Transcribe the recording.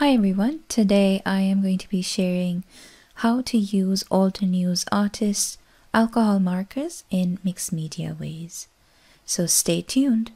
Hi everyone, today I am going to be sharing how to use Altenew's artists' alcohol markers in mixed media ways. So stay tuned.